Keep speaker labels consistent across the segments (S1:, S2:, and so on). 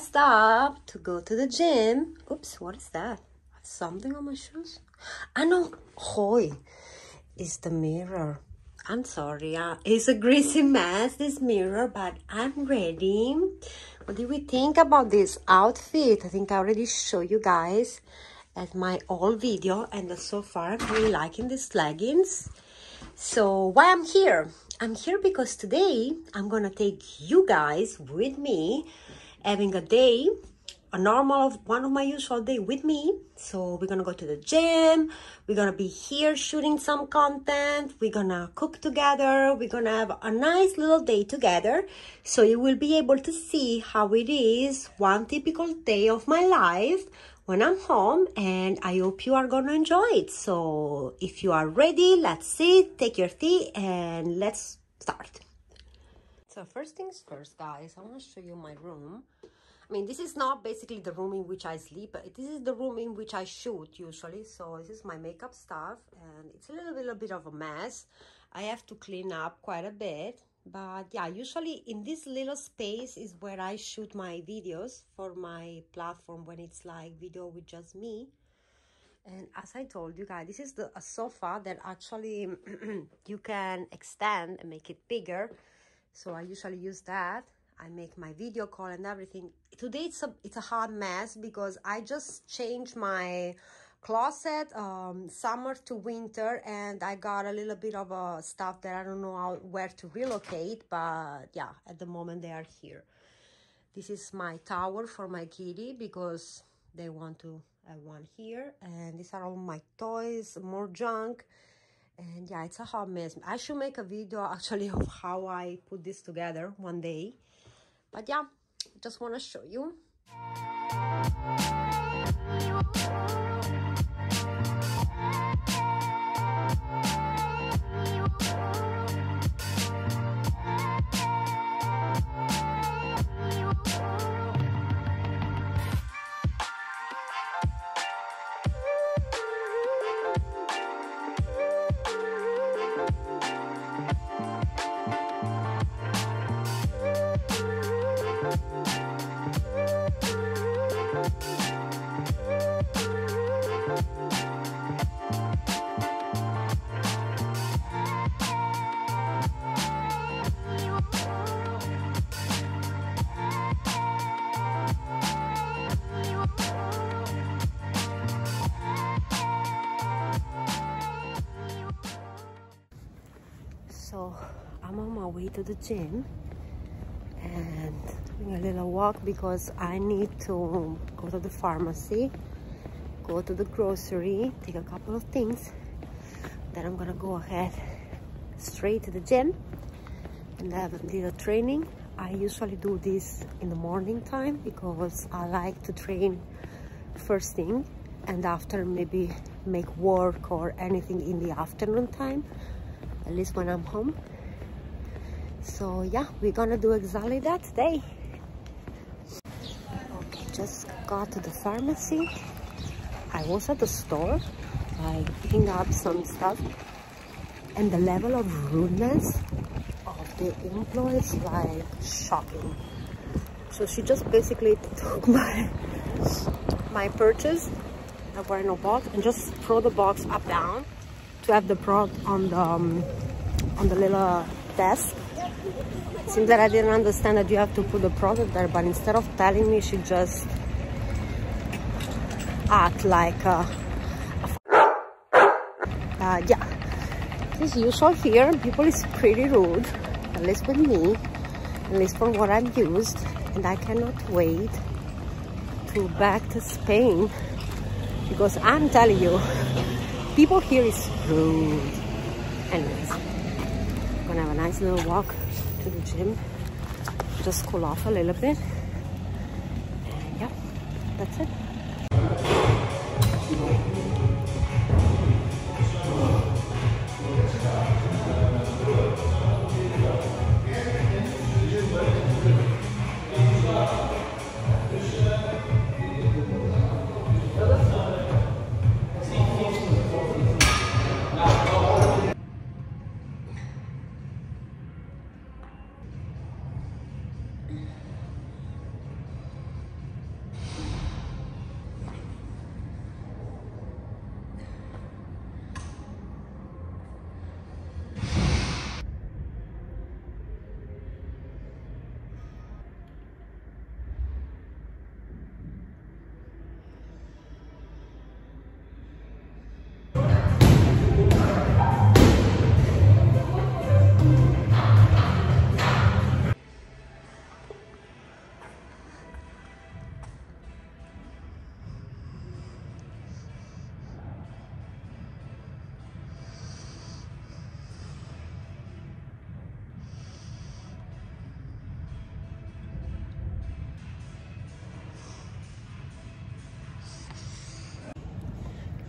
S1: dressed up to go to the gym. Oops, what is that? Something on my shoes? I know. Hoy, is the mirror. I'm sorry, uh, it's a greasy mess, this mirror, but I'm ready. What do we think about this outfit? I think I already showed you guys at my old video, and so far I'm really liking these leggings. So why I'm here? I'm here because today I'm gonna take you guys with me having a day a normal one of my usual day with me. So we're gonna go to the gym. We're gonna be here shooting some content. We're gonna cook together. We're gonna have a nice little day together. So you will be able to see how it is one typical day of my life when I'm home and I hope you are to enjoy it. So if you are ready, let's sit, take your tea and let's start. So first things first, guys, I want to show you my room. I mean, this is not basically the room in which I sleep. But this is the room in which I shoot usually. So this is my makeup stuff and it's a little, little bit of a mess. I have to clean up quite a bit but yeah usually in this little space is where i shoot my videos for my platform when it's like video with just me and as i told you guys this is the a sofa that actually you can extend and make it bigger so i usually use that. I make my video call and everything. Today it's a it's a hot mess because i just changed my closet um, summer to winter and I got a little bit of uh, stuff that I don't know how, where to relocate but yeah at the moment they are here. This is my tower for my kitty because they want to have one here and these are all my toys more junk and yeah it's a hot mess. I should make a video actually of how I put this together one day. But yeah just want to show you way to the gym and doing a little walk because I need to go to the pharmacy go to the grocery take a couple of things. Then I'm gonna go ahead straight to the gym and have a little training. I usually do this in the morning time because I like to train first thing and after maybe make work or anything in the afternoon time at least when I'm home so yeah we're gonna do exactly that today. Okay just got to the pharmacy. I was at the store. Like picking up some stuff. And the level of rudeness of the employees like shocking. So she just basically took my my purchase a box and just throw the box up down to have the product on the um, on the little desk seems that I didn't understand that you have to put the product there but instead of telling me she just act like uh, yeah. As usual here. People is pretty rude at least with me at least for what I'm used and I cannot wait to back to Spain because I'm telling you people here is rude. Anyways gonna have a nice little walk to the gym just cool off a little bit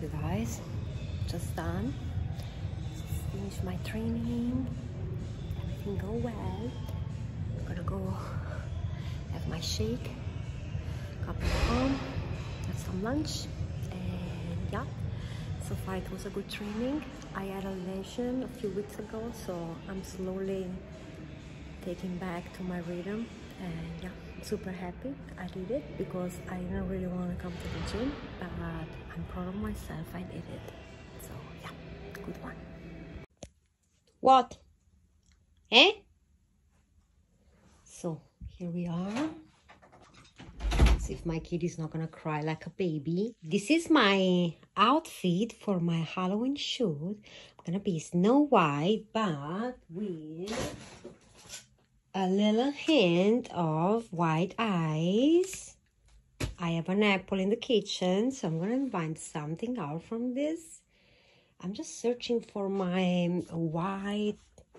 S1: Guys, just done. Just finished my training. Everything go well. I'm gonna go have my shake, come home, have some lunch, and yeah. So far it was a good training. I had a lesion a few weeks ago, so I'm slowly taking back to my rhythm and yeah super happy I did it because I didn't really want to come to the gym but I'm proud of myself I did it. So yeah good one. What? Eh? So here we are. See if my kid is not gonna cry like a baby. This is my outfit for my Halloween shoot. I'm gonna be Snow White but with a little hint of white eyes. I have an apple in the kitchen, so I'm going to find something out from this. I'm just searching for my white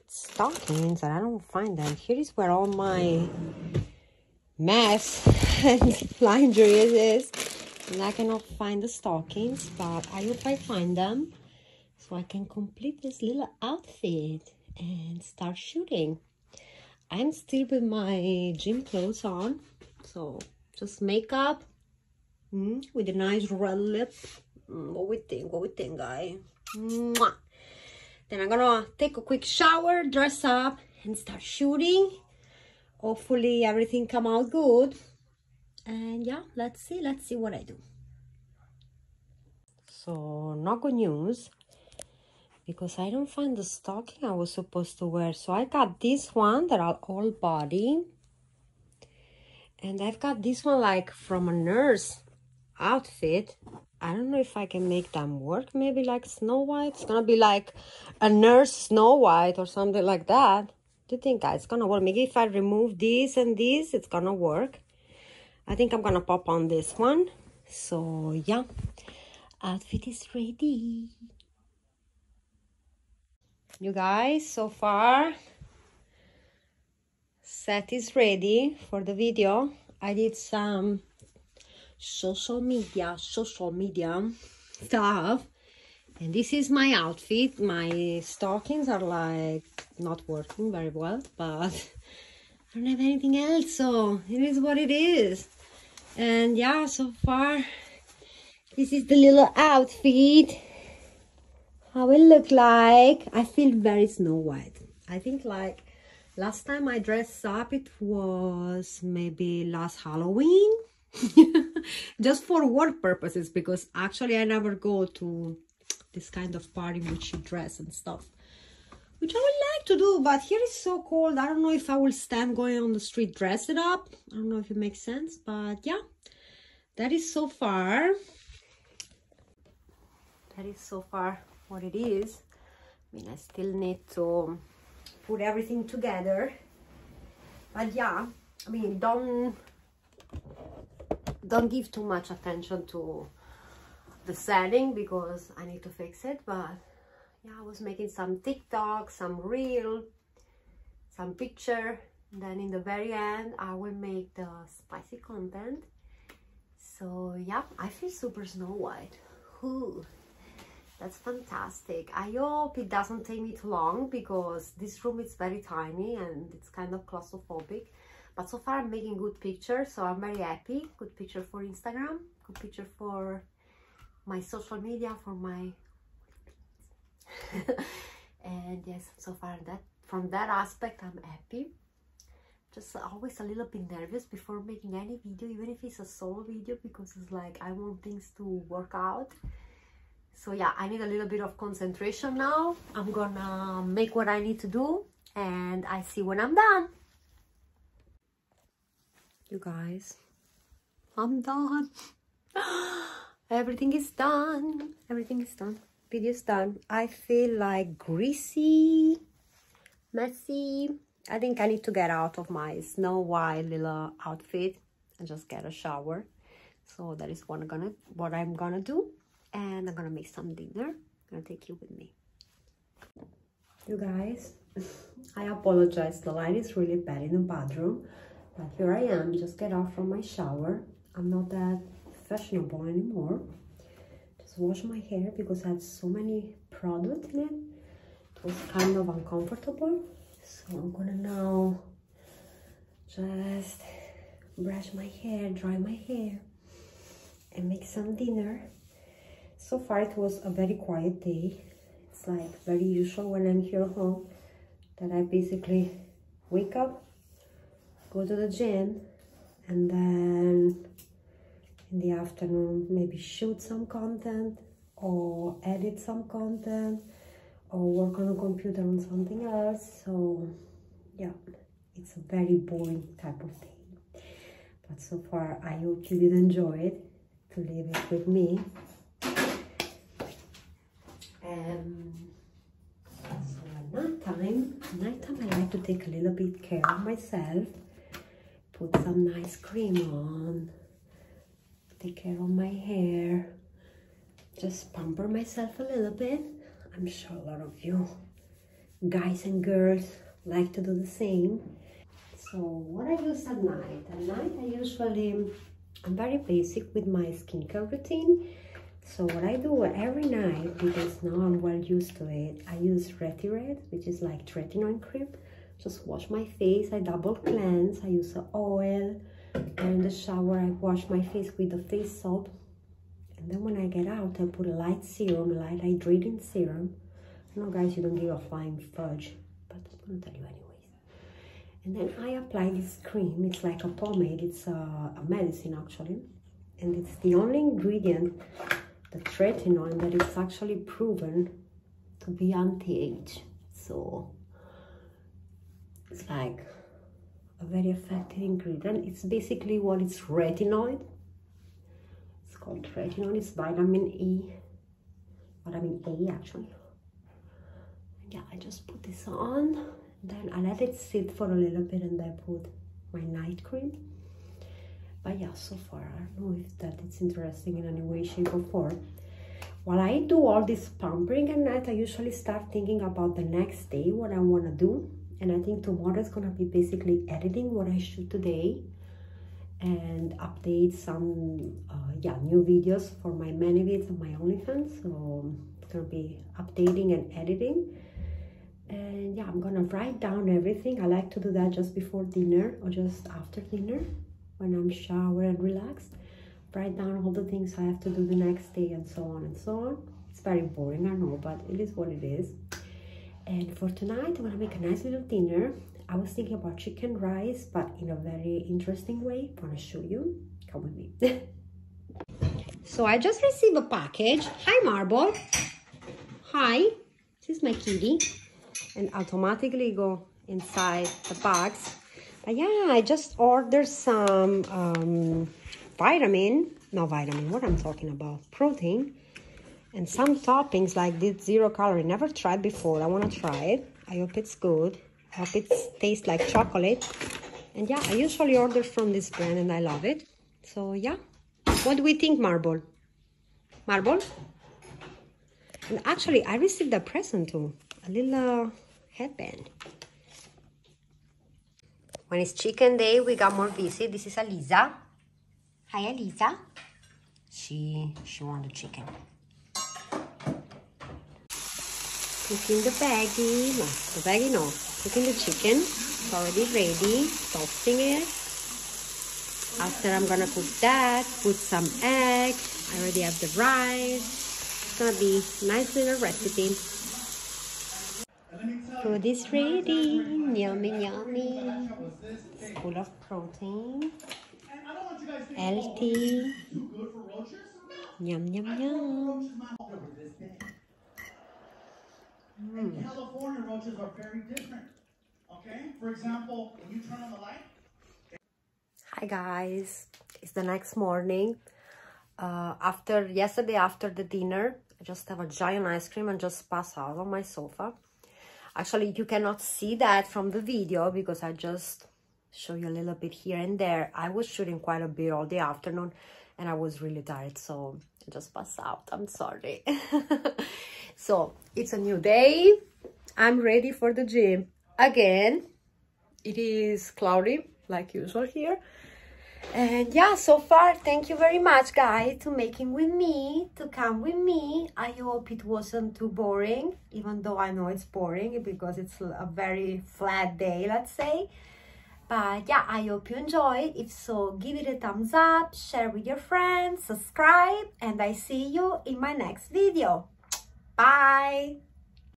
S1: stockings and I don't find them. Here is where all my mess and lingerie is. And I cannot find the stockings, but I hope I find them so I can complete this little outfit and start shooting. I'm still with my gym clothes on. So just makeup mm, with a nice red lip. Mm, what we think, what we think, guy. Mwah. Then I'm gonna take a quick shower, dress up, and start shooting. Hopefully everything come out good. And yeah, let's see, let's see what I do. So, not good news because I don't find the stocking I was supposed to wear. So I got this one that are all body. And I've got this one like from a nurse outfit. I don't know if I can make them work. Maybe like Snow White. It's gonna be like a nurse Snow White or something like that. Do you think it's gonna work? Maybe if I remove this and this, it's gonna work. I think I'm gonna pop on this one. So yeah, outfit is ready you guys so far. Set is ready for the video. I did some social media social media stuff. And this is my outfit. My stockings are like not working very well but i don't have anything else so it is what it is. And yeah so far this is the little outfit how it look like? I feel very snow white. I think like last time i dressed up it was maybe last halloween. Just for work purposes because actually i never go to this kind of party which you dress and stuff which i would like to do but here is so cold. I don't know if i will stand going on the street dress it up. I don't know if it makes sense but yeah. That is so far. That is so far what it is. I mean, I still need to put everything together. But yeah, I mean, don't don't give too much attention to the setting because I need to fix it. But yeah, I was making some TikTok, some reel, some picture. Then in the very end, I will make the spicy content. So yeah, I feel super Snow White. Ooh. That's fantastic. I hope it doesn't take me too long because this room is very tiny and it's kind of claustrophobic. But so far I'm making good pictures, so I'm very happy. Good picture for Instagram, good picture for my social media, for my... and yes, so far that from that aspect I'm happy. Just always a little bit nervous before making any video, even if it's a solo video, because it's like I want things to work out so yeah i need a little bit of concentration now. I'm gonna make what i need to do and i see when i'm done. You guys i'm done. Everything is done. Everything is done. Video's done. I feel like greasy messy. I think i need to get out of my snow white little outfit and just get a shower. So that is what i'm gonna what i'm gonna do and I'm gonna make some dinner. I'm gonna take you with me. You guys, I apologize. The light is really bad in the bathroom, but here I am. Just get off from my shower. I'm not that fashionable anymore. Just just wash my hair because I had so many products in it. It was kind of uncomfortable. So I'm gonna now just brush my hair, dry my hair, and make some dinner. So far it was a very quiet day. It's like very usual when I'm here home that I basically wake up, go to the gym, and then in the afternoon maybe shoot some content or edit some content or work on a computer on something else. So yeah it's a very boring type of day. But so far i hope you did enjoy it to live it with me um so at night time night time i like to take a little bit care of myself put some nice cream on take care of my hair, just pamper myself a little bit. I'm sure a lot of you guys and girls like to do the same. So what I use at night? At night I usually, I'm very basic with my skincare routine. So what I do every night, because now I'm well used to it, I use Reti-Red, which is like tretinoin cream. Just wash my face, I double cleanse, I use oil, and in the shower I wash my face with the face soap. And then when I get out I put a light serum, light hydrating serum. No guys you don't give a flying fudge but I'm gonna tell you anyways. And then I apply this cream. It's like a pomade. It's a, a medicine actually. And it's the only ingredient the tretinoin that is actually proven to be anti-age so it's like a very effective ingredient. It's basically what it's retinoid. It's called retinoid. It's vitamin E, vitamin A actually. Yeah, I just put this on. Then I let it sit for a little bit and then I put my night cream. But yeah, so far, I don't know if that it's interesting in any way, shape or form. While I do all this pampering at night, I usually start thinking about the next day, what I want to do. And I think tomorrow is gonna be basically editing what I shoot today and update some uh, yeah new videos for my ManyVids and my OnlyFans. So it's gonna be updating and editing. And yeah I'm gonna write down everything. I like to do that just before dinner or just after dinner when I'm showered and relaxed write down all the things I have to do the next day and so on and so on it's very boring I know but it is what it is and for tonight, I'm gonna make a nice little dinner. I was thinking about chicken rice, but in a very interesting way. I'm gonna show you. Come with me. so I just received a package. Hi, Marble. Hi. This is my kitty. And automatically go inside the box. But yeah, I just ordered some um, vitamin. No vitamin, what I'm talking about. Protein and some toppings like this zero calorie, never tried before. I want to try it. I hope it's good. I hope it tastes like chocolate. And yeah, I usually order from this brand and I love it. So yeah, what do we think, Marble? Marble? And actually, I received a present too. A little uh, headband. When it's chicken day, we got more visit. This is Aliza. Hi, Aliza. She, she wanted chicken. cooking the baggie, no, the baggie no, cooking the chicken, it's already ready, toasting it. After I'm gonna cook that, put some egg, I already have the rice. It's gonna be nice little recipe. Food is ready, yummy yummy. Full of protein, healthy. Yum yum yum.
S2: In hmm. California, roaches are very different. Okay? For example, when you turn on the light.
S1: Hi guys, it's the next morning. Uh, after yesterday, after the dinner, I just have a giant ice cream and just pass out on my sofa. Actually, you cannot see that from the video because I just show you a little bit here and there. I was shooting quite a bit all the afternoon and I was really tired, so I just passed out. I'm sorry. So it's a new day. I'm ready for the gym again. It is cloudy like usual here. And yeah, so far, thank you very much, guys, to making with me, to come with me. I hope it wasn't too boring, even though I know it's boring because it's a very flat day, let's say. But yeah, I hope you enjoyed. If so, give it a thumbs up, share with your friends, subscribe, and I see you in my next video. Bye!